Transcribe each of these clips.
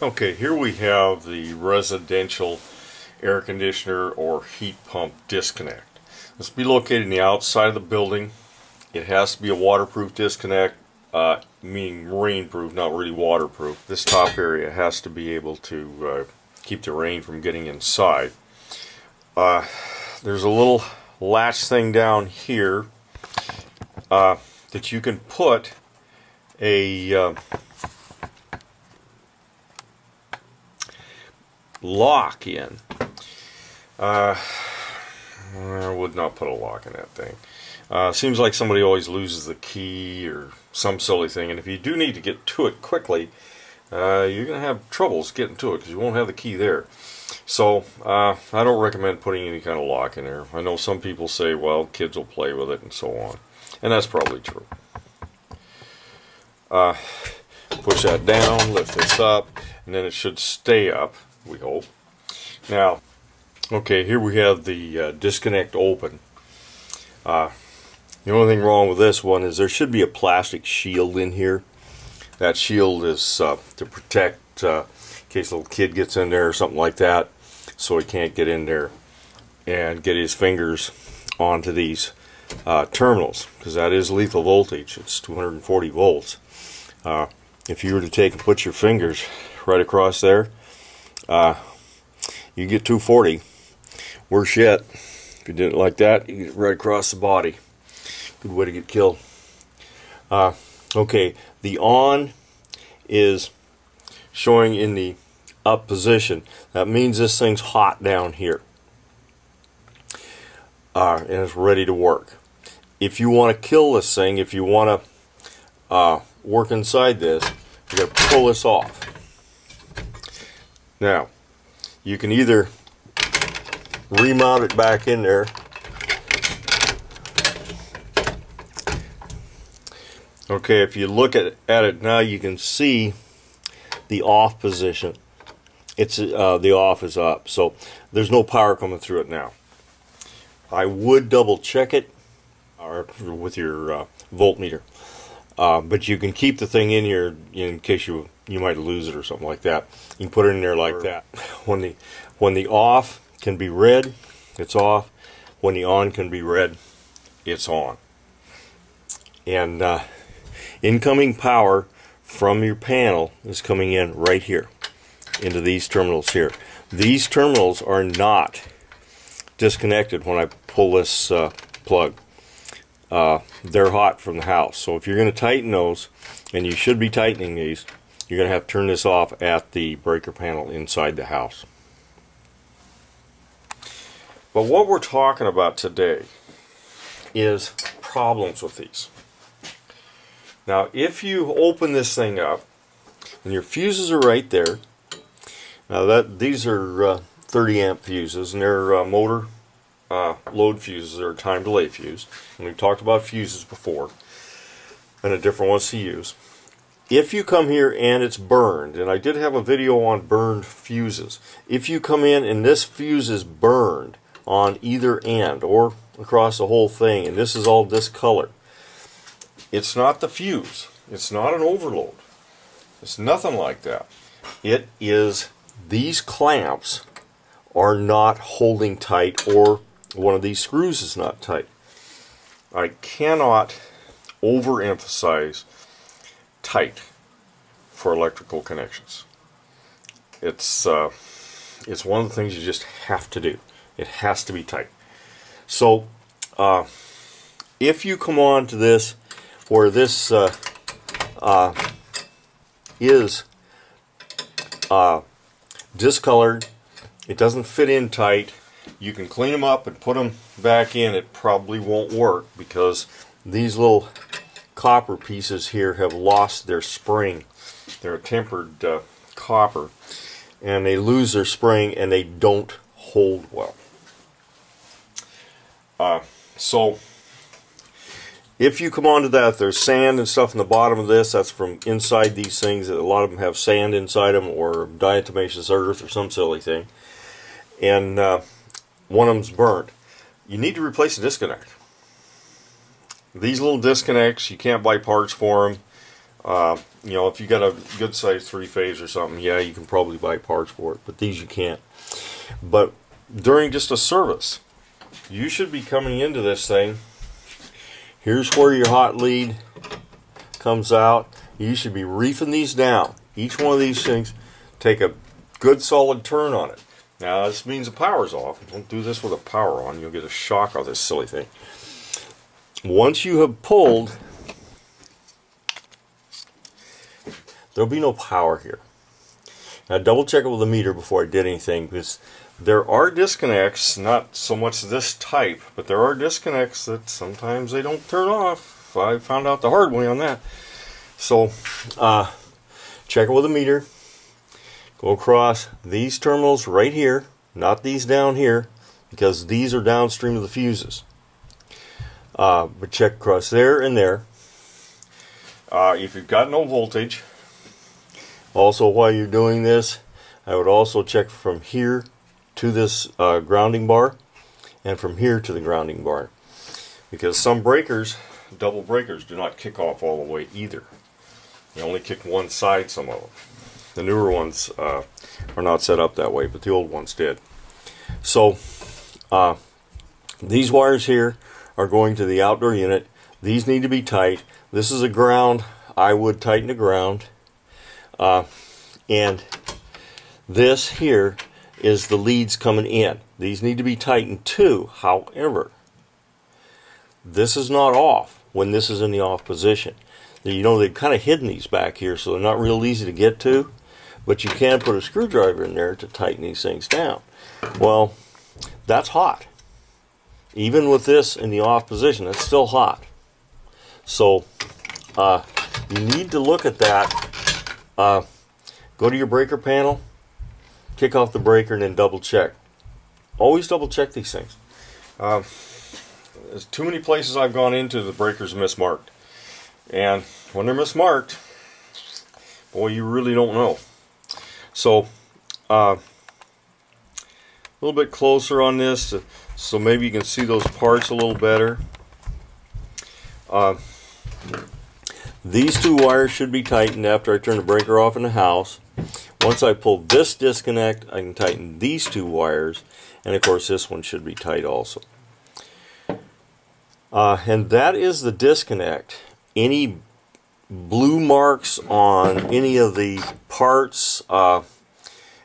Okay, here we have the residential air conditioner or heat pump disconnect. This be located in the outside of the building. It has to be a waterproof disconnect, uh, meaning marine proof, not really waterproof. This top area has to be able to uh, keep the rain from getting inside. Uh, there's a little latch thing down here uh, that you can put a lock in. Uh, I would not put a lock in that thing. Uh, seems like somebody always loses the key or some silly thing, and if you do need to get to it quickly, uh, you're going to have troubles getting to it because you won't have the key there. So uh, I don't recommend putting any kind of lock in there. I know some people say, well, kids will play with it and so on, and that's probably true. Uh, push that down, lift this up, and then it should stay up we hope. Now, okay, here we have the uh, disconnect open. Uh, the only thing wrong with this one is there should be a plastic shield in here. That shield is uh, to protect uh, in case a little kid gets in there or something like that so he can't get in there and get his fingers onto these uh, terminals because that is lethal voltage. It's 240 volts. Uh, if you were to take and put your fingers right across there, uh, you get 240. Worse yet, if you did it like that, you get right across the body. Good way to get killed. Uh, okay, the on is showing in the up position. That means this thing's hot down here. Uh, and it's ready to work. If you want to kill this thing, if you want to uh, work inside this, you got to pull this off. Now, you can either remount it back in there Okay, if you look at, at it now, you can see the off position. It's uh, the off is up, so there's no power coming through it now. I would double check it, or with your uh, voltmeter, uh, but you can keep the thing in here in case you you might lose it or something like that. You can put it in there like that. When the when the off can be red, it's off. When the on can be red, it's on. And uh, incoming power from your panel is coming in right here into these terminals here. These terminals are not disconnected when I pull this uh, plug. Uh, they're hot from the house. So if you're going to tighten those, and you should be tightening these, you're going to have to turn this off at the breaker panel inside the house. But what we're talking about today is problems with these. Now if you open this thing up and your fuses are right there now that these are uh, 30 amp fuses and they're uh, motor uh, load fuses they're time delay fuse and we've talked about fuses before and the different ones to use if you come here and it's burned, and I did have a video on burned fuses, if you come in and this fuse is burned on either end or across the whole thing, and this is all discolored, it's not the fuse. It's not an overload. It's nothing like that. It is these clamps are not holding tight or one of these screws is not tight. I cannot overemphasize tight for electrical connections. It's uh, it's one of the things you just have to do. It has to be tight. So uh, if you come on to this where this uh, uh is uh, discolored, it doesn't fit in tight, you can clean them up and put them back in. It probably won't work because these little copper pieces here have lost their spring. They're a tempered uh, copper and they lose their spring and they don't hold well. Uh, so if you come onto that, there's sand and stuff in the bottom of this. That's from inside these things. A lot of them have sand inside them or diatomaceous earth or some silly thing. And uh, one of them's burnt. You need to replace the disconnect. These little disconnects, you can't buy parts for them. Uh, you know, if you got a good size three phase or something, yeah, you can probably buy parts for it, but these you can't. But during just a service, you should be coming into this thing. Here's where your hot lead comes out. You should be reefing these down. Each one of these things, take a good solid turn on it. Now this means the power's off. Don't do this with a power on. You'll get a shock of this silly thing. Once you have pulled, there'll be no power here. Now double check it with the meter before I did anything because there are disconnects, not so much this type, but there are disconnects that sometimes they don't turn off. I found out the hard way on that. So, uh, check it with a meter. Go across these terminals right here, not these down here, because these are downstream of the fuses. Uh, but check across there and there. Uh, if you've got no voltage, also while you're doing this, I would also check from here to this uh, grounding bar and from here to the grounding bar because some breakers double breakers do not kick off all the way either they only kick one side some of them the newer ones uh, are not set up that way but the old ones did so uh, these wires here are going to the outdoor unit these need to be tight this is a ground I would tighten the ground uh, and this here is the leads coming in. These need to be tightened too. However, this is not off when this is in the off position. You know, they've kind of hidden these back here, so they're not real easy to get to. But you can put a screwdriver in there to tighten these things down. Well, that's hot. Even with this in the off position, it's still hot. So, uh, you need to look at that. Uh, go to your breaker panel kick off the breaker and then double check. Always double check these things. Uh, there's too many places I've gone into the breakers mismarked. And when they're mismarked, boy, you really don't know. So, uh, a little bit closer on this to, so maybe you can see those parts a little better. Uh, these two wires should be tightened after I turn the breaker off in the house. Once I pull this disconnect, I can tighten these two wires, and of course this one should be tight also. Uh, and that is the disconnect. Any blue marks on any of the parts, uh,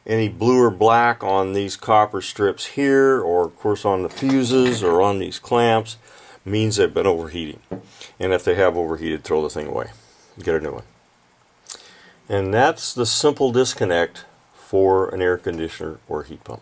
any blue or black on these copper strips here, or of course on the fuses or on these clamps, means they've been overheating. And if they have overheated, throw the thing away. Get a new one. And that's the simple disconnect for an air conditioner or heat pump.